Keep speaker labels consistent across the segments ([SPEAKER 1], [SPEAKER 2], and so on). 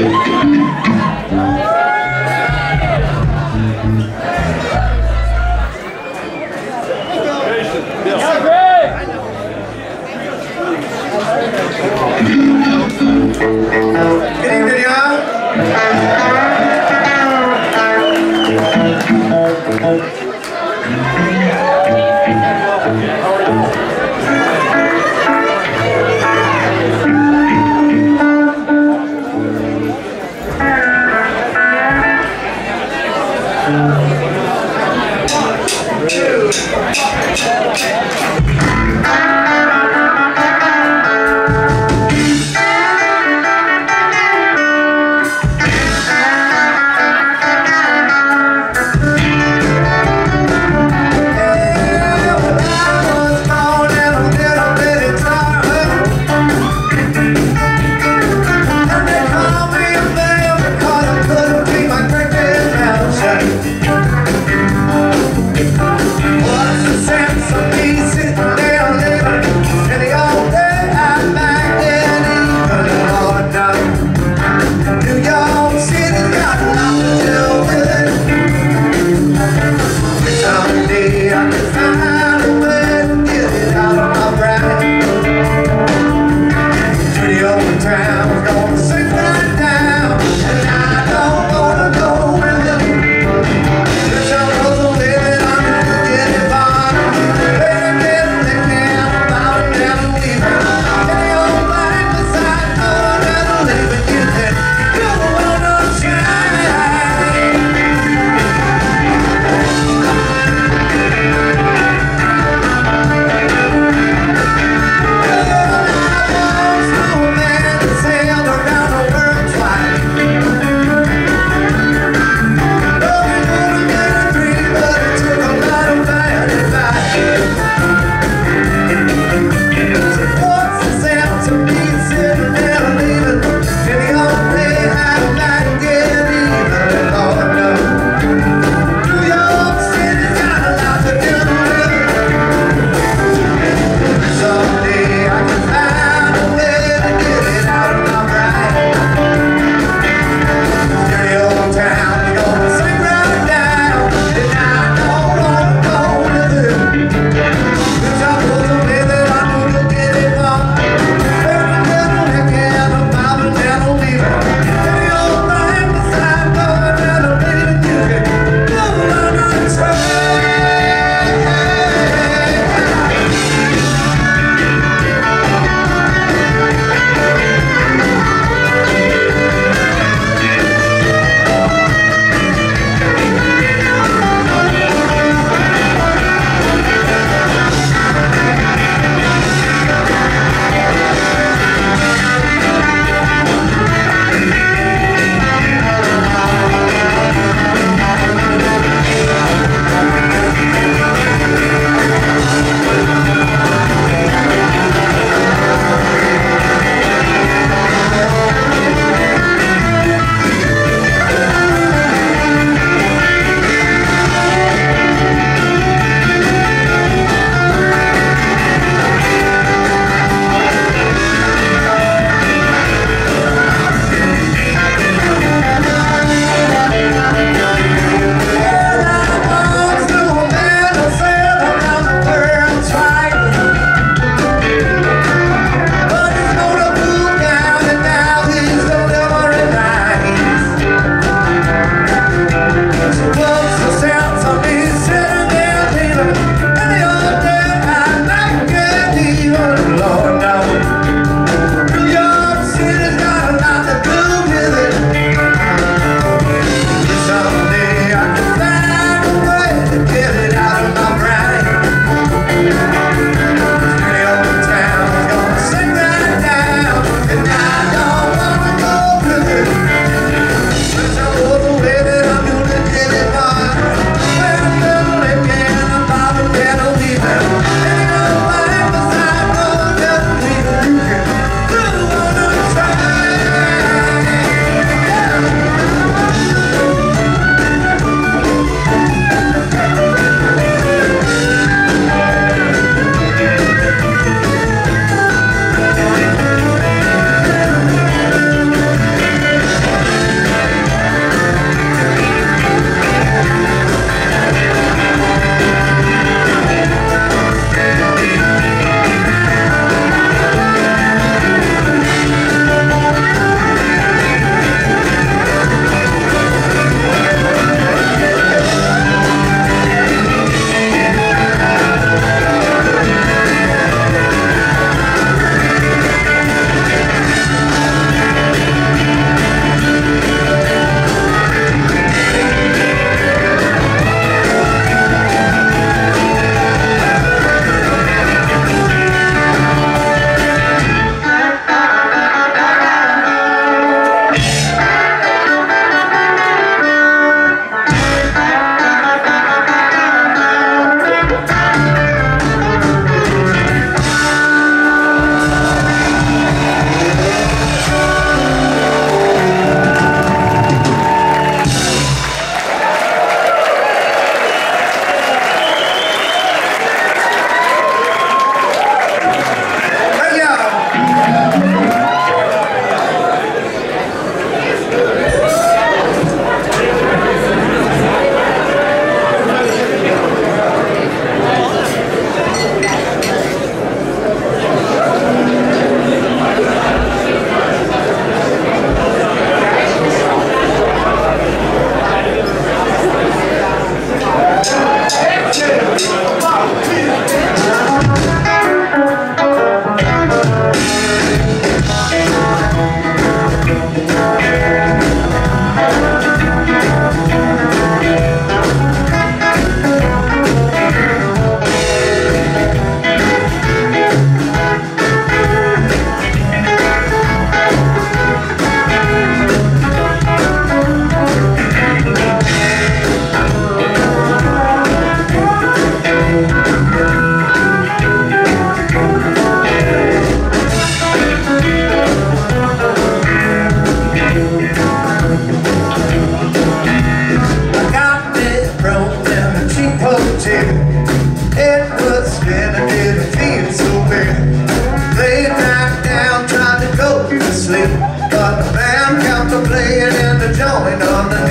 [SPEAKER 1] Evening, y'all.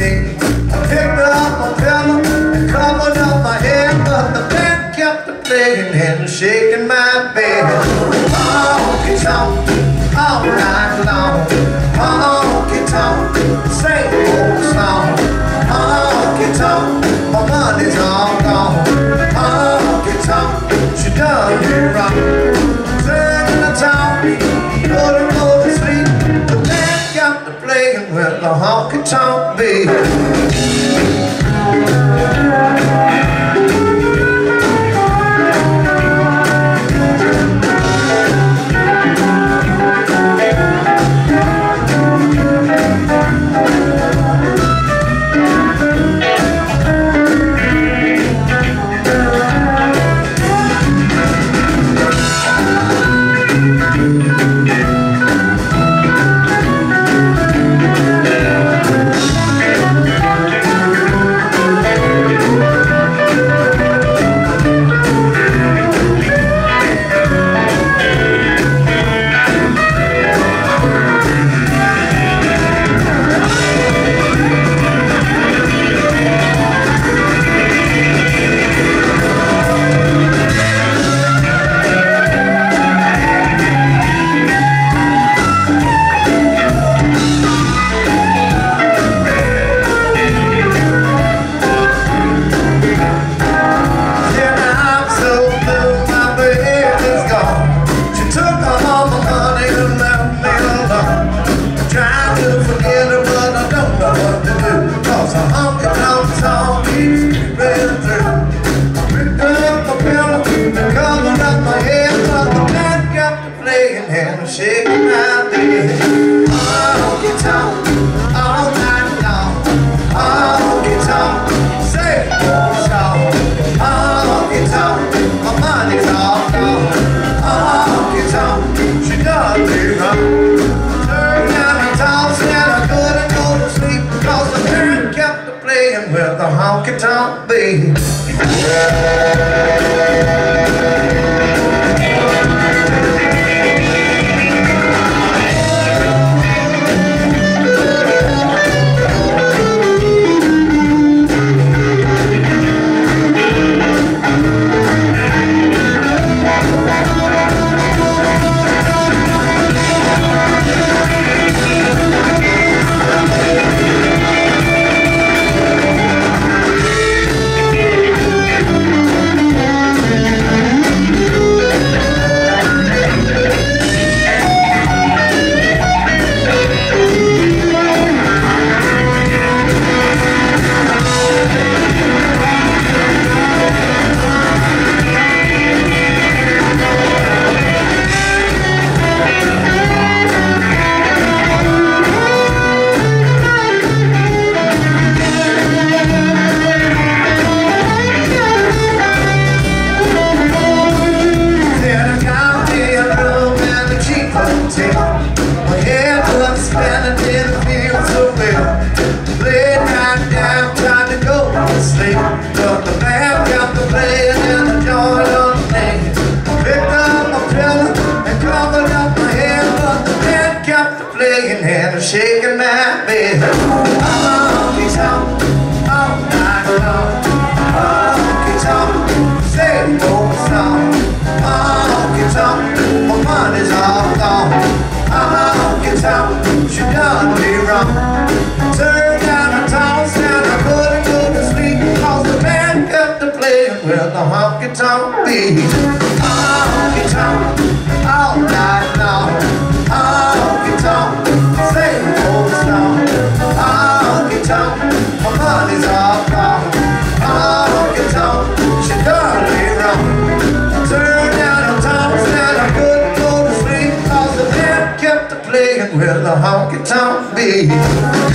[SPEAKER 1] I picked up my pillow and covered up my head, but the band kept a playing and shaking my bed. Honky tonk, all night long. and shaking my head. Oh, get all night long. Say all gone. She does me wrong. Turned out a toss and I couldn't go to the kept playing with the honky-tonk beat. the honky tonk beat.